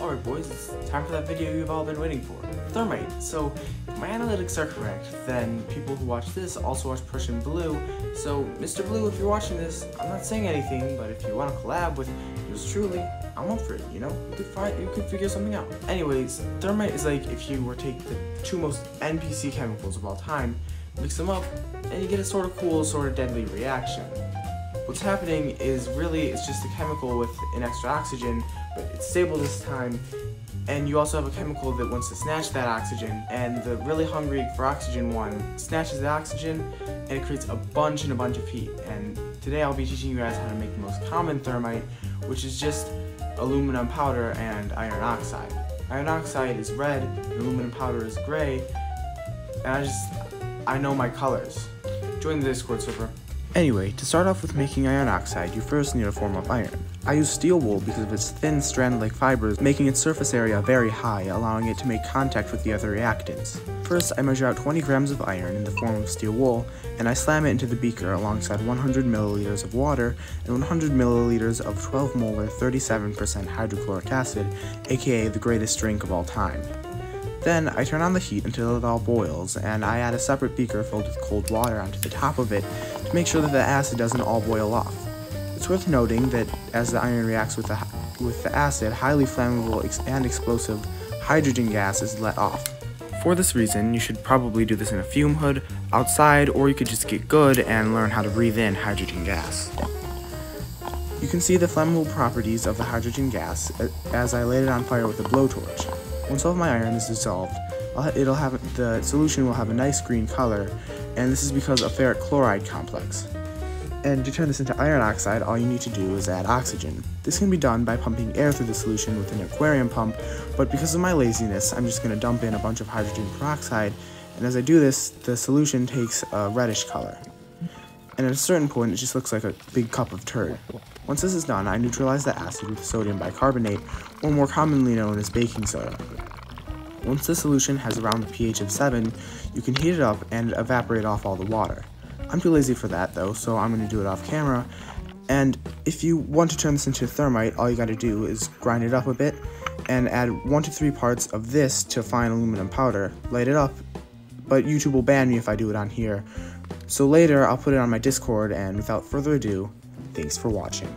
Alright boys, it's time for that video you've all been waiting for. Thermite. So, if my analytics are correct, then people who watch this also watch Prussian Blue. So, Mr. Blue, if you're watching this, I'm not saying anything, but if you want to collab with yours truly, I'm up for it, you know? You could find, you could figure something out. Anyways, Thermite is like if you were to take the two most NPC chemicals of all time, mix them up, and you get a sort of cool, sort of deadly reaction. What's happening is really it's just a chemical with an extra oxygen, but it's stable this time. And you also have a chemical that wants to snatch that oxygen, and the really hungry for oxygen one snatches the oxygen, and it creates a bunch and a bunch of heat. And today I'll be teaching you guys how to make the most common thermite, which is just aluminum powder and iron oxide. Iron oxide is red, aluminum powder is gray, and I just, I know my colors. Join the Discord server. Anyway, to start off with making iron oxide, you first need a form of iron. I use steel wool because of its thin strand-like fibers, making its surface area very high, allowing it to make contact with the other reactants. First, I measure out 20 grams of iron in the form of steel wool, and I slam it into the beaker alongside 100 milliliters of water and 100 milliliters of 12 molar 37% hydrochloric acid, aka the greatest drink of all time. Then I turn on the heat until it all boils, and I add a separate beaker filled with cold water onto the top of it to make sure that the acid doesn't all boil off. It's worth noting that as the iron reacts with the, with the acid, highly flammable and explosive hydrogen gas is let off. For this reason, you should probably do this in a fume hood, outside, or you could just get good and learn how to breathe in hydrogen gas. You can see the flammable properties of the hydrogen gas as I light it on fire with a blowtorch. Once all of my iron is dissolved, it'll have the solution will have a nice green color, and this is because of ferric chloride complex. And to turn this into iron oxide, all you need to do is add oxygen. This can be done by pumping air through the solution with an aquarium pump, but because of my laziness, I'm just going to dump in a bunch of hydrogen peroxide, and as I do this, the solution takes a reddish color. And at a certain point, it just looks like a big cup of turd. Once this is done, I neutralize the acid with sodium bicarbonate, or more commonly known as baking soda. Once the solution has around the pH of 7, you can heat it up and evaporate off all the water. I'm too lazy for that though, so I'm going to do it off camera. And if you want to turn this into thermite, all you got to do is grind it up a bit and add 1 to 3 parts of this to fine aluminum powder, light it up, but YouTube will ban me if I do it on here. So later, I'll put it on my Discord, and without further ado, thanks for watching.